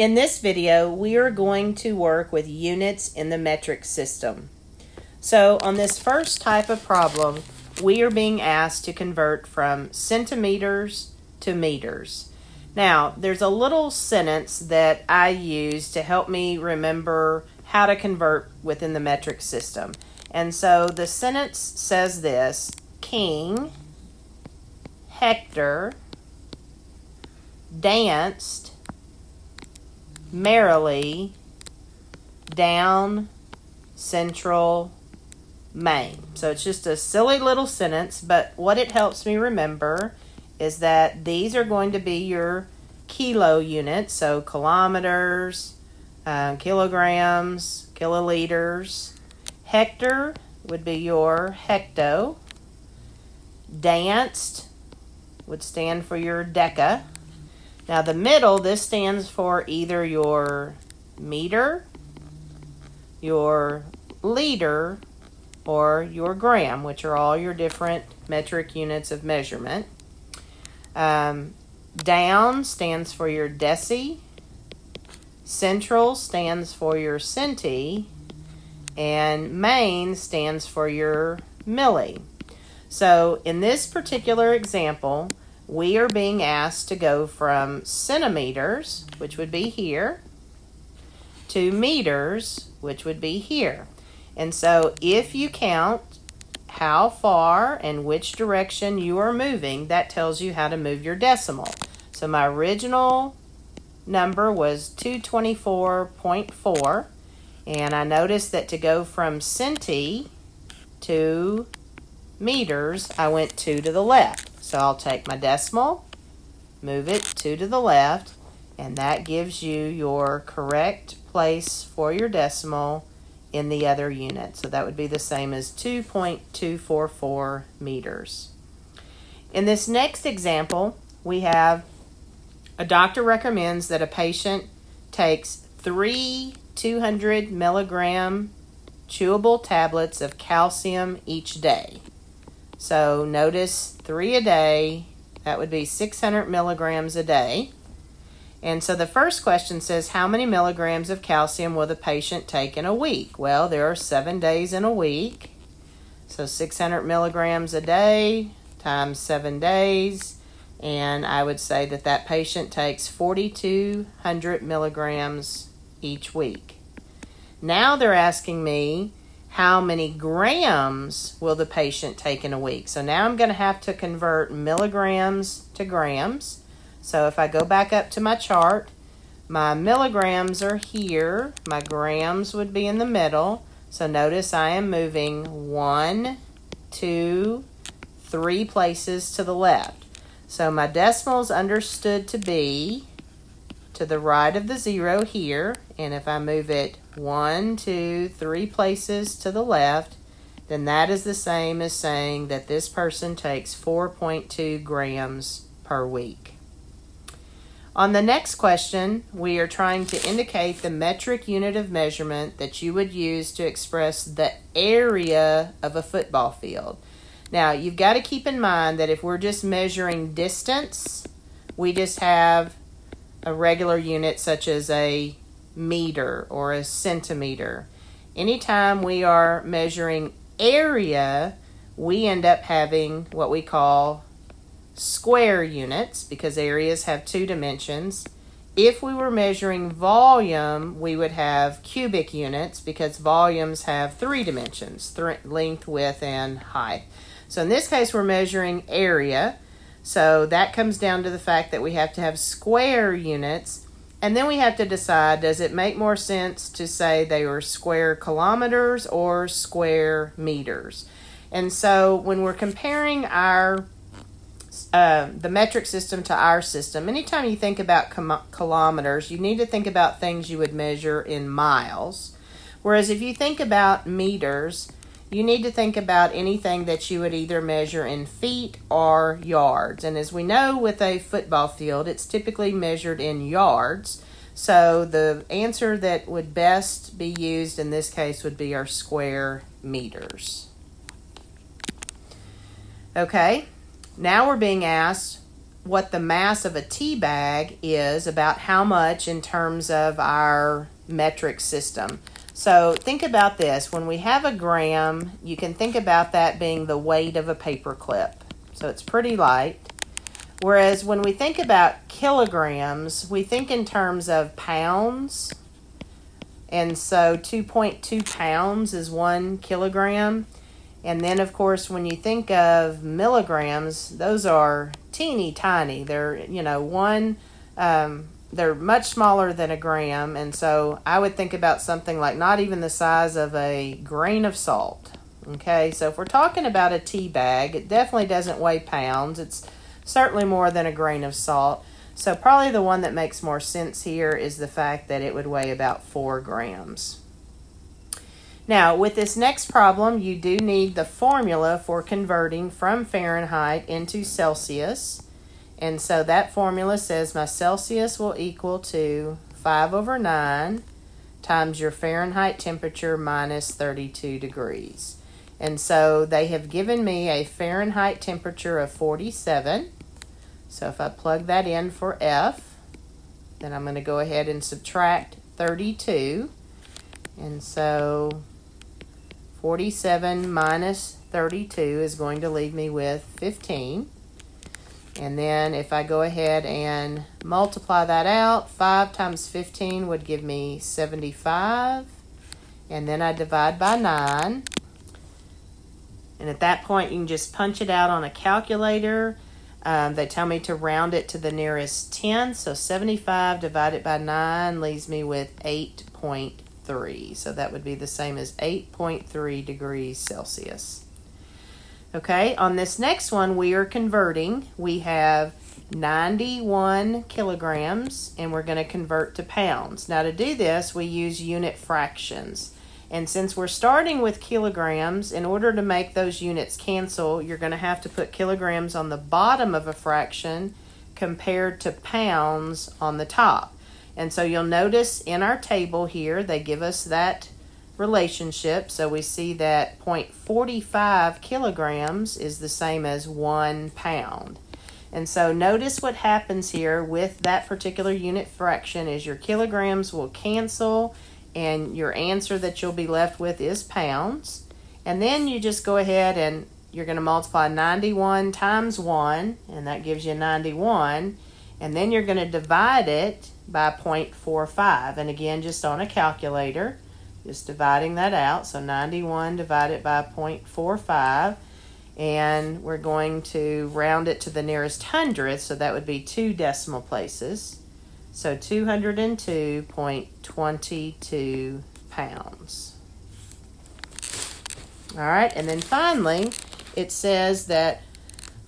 In this video, we are going to work with units in the metric system. So on this first type of problem, we are being asked to convert from centimeters to meters. Now, there's a little sentence that I use to help me remember how to convert within the metric system. And so the sentence says this King Hector danced merrily down Central Main. So it's just a silly little sentence, but what it helps me remember is that these are going to be your kilo units, so kilometers, um, kilograms, kiloliters. Hector would be your hecto. Danced would stand for your deca. Now, the middle, this stands for either your meter, your liter, or your gram, which are all your different metric units of measurement. Um, down stands for your deci. Central stands for your centi. And main stands for your milli. So in this particular example, we are being asked to go from centimeters, which would be here, to meters, which would be here. And so if you count how far and which direction you are moving, that tells you how to move your decimal. So my original number was 224.4. And I noticed that to go from centi to meters, I went two to the left. So I'll take my decimal, move it two to the left, and that gives you your correct place for your decimal in the other unit. So that would be the same as 2.244 meters. In this next example, we have a doctor recommends that a patient takes three 200 milligram chewable tablets of calcium each day. So notice three a day, that would be 600 milligrams a day. And so the first question says, How many milligrams of calcium will the patient take in a week? Well, there are seven days in a week. So 600 milligrams a day times seven days. And I would say that that patient takes 4,200 milligrams each week. Now they're asking me, how many grams will the patient take in a week? So now I'm going to have to convert milligrams to grams. So if I go back up to my chart, my milligrams are here. My grams would be in the middle. So notice I am moving one, two, three places to the left. So my decimals understood to be to the right of the zero here. And if I move it one, two, three places to the left, then that is the same as saying that this person takes 4.2 grams per week. On the next question, we are trying to indicate the metric unit of measurement that you would use to express the area of a football field. Now, you've got to keep in mind that if we're just measuring distance, we just have a regular unit such as a meter or a centimeter. Anytime we are measuring area, we end up having what we call square units because areas have two dimensions. If we were measuring volume, we would have cubic units because volumes have three dimensions th- length, width, and height. So in this case, we're measuring area. So that comes down to the fact that we have to have square units. And then we have to decide does it make more sense to say they are square kilometers or square meters? And so when we're comparing our uh, the metric system to our system, anytime you think about com- kilometers, you need to think about things you would measure in miles. Whereas if you think about meters, you need to think about anything that you would either measure in feet or yards. And as we know with a football field, it's typically measured in yards. So the answer that would best be used in this case would be our square meters. Okay, now we're being asked what the mass of a tea bag is, about how much in terms of our metric system. So think about this. When we have a gram, you can think about that being the weight of a paper clip. So it's pretty light. Whereas when we think about kilograms, we think in terms of pounds. And so 2.2 pounds is one kilogram. And then, of course, when you think of milligrams, those are teeny tiny. They're, you know, one, um, they're much smaller than a gram. And so I would think about something like not even the size of a grain of salt. Okay, so if we're talking about a tea bag, it definitely doesn't weigh pounds. It's certainly more than a grain of salt. So, probably the one that makes more sense here is the fact that it would weigh about four grams. Now, with this next problem, you do need the formula for converting from Fahrenheit into Celsius. And so that formula says my Celsius will equal to 5 over 9 times your Fahrenheit temperature minus 32 degrees. And so they have given me a Fahrenheit temperature of 47 so if I plug that in for F, then I'm going to go ahead and subtract 32. And so 47 minus 32 is going to leave me with 15. And then if I go ahead and multiply that out, 5 times 15 would give me 75. And then I divide by 9. And at that point, you can just punch it out on a calculator um, they tell me to round it to the nearest 10, so 75 divided by 9 leaves me with 8.3. So that would be the same as 8.3 degrees Celsius. Okay, on this next one, we are converting. We have 91 kilograms, and we're going to convert to pounds. Now, to do this, we use unit fractions. And since we're starting with kilograms, in order to make those units cancel, you're going to have to put kilograms on the bottom of a fraction compared to pounds on the top. And so you'll notice in our table here, they give us that relationship. So we see that 0.45 kilograms is the same as one pound. And so notice what happens here with that particular unit fraction is your kilograms will cancel and your answer that you'll be left with is pounds. And then you just go ahead and you're going to multiply 91 times 1, and that gives you 91. And then you're going to divide it by 0.45. And again, just on a calculator, just dividing that out. So 91 divided by 0.45. And we're going to round it to the nearest hundredth, so that would be two decimal places. So 202.22 pounds. All right, and then finally, it says that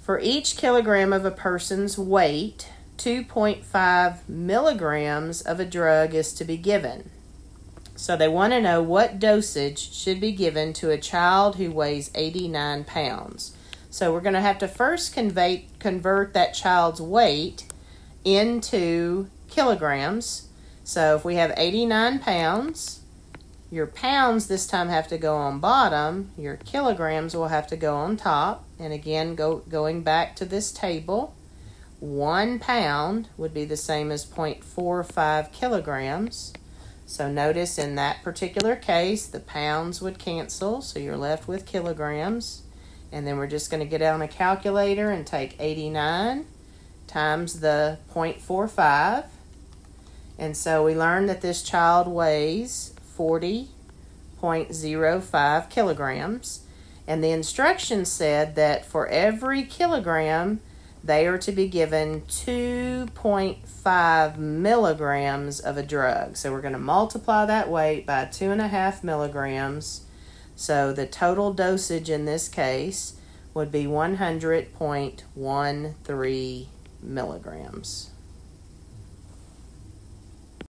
for each kilogram of a person's weight, 2.5 milligrams of a drug is to be given. So they want to know what dosage should be given to a child who weighs 89 pounds. So we're going to have to first convey, convert that child's weight into kilograms. So if we have 89 pounds, your pounds this time have to go on bottom, your kilograms will have to go on top. And again, go, going back to this table, one pound would be the same as 0.45 kilograms. So notice in that particular case, the pounds would cancel, so you're left with kilograms. And then we're just going to get on a calculator and take 89 times the 0.45 and so we learned that this child weighs 40.05 kilograms. And the instructions said that for every kilogram, they are to be given 2.5 milligrams of a drug. So we're going to multiply that weight by 2.5 milligrams. So the total dosage in this case would be 100.13 milligrams.